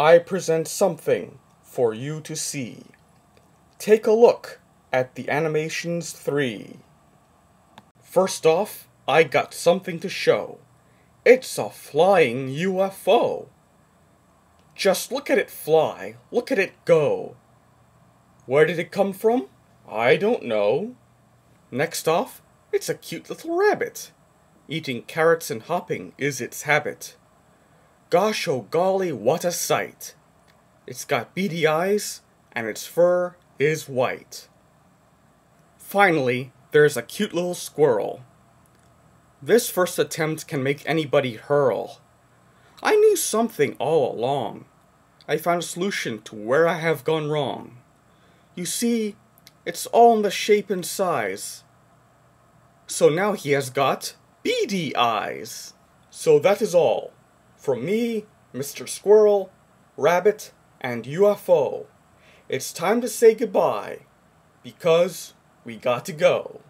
I present something for you to see. Take a look at the animations 3. First off, I got something to show. It's a flying UFO. Just look at it fly, look at it go. Where did it come from? I don't know. Next off, it's a cute little rabbit. Eating carrots and hopping is its habit. Gosh oh golly, what a sight! It's got beady eyes, and its fur is white. Finally, there's a cute little squirrel. This first attempt can make anybody hurl. I knew something all along. I found a solution to where I have gone wrong. You see, it's all in the shape and size. So now he has got beady eyes. So that is all. From me, Mr. Squirrel, Rabbit, and UFO. It's time to say goodbye, because we got to go.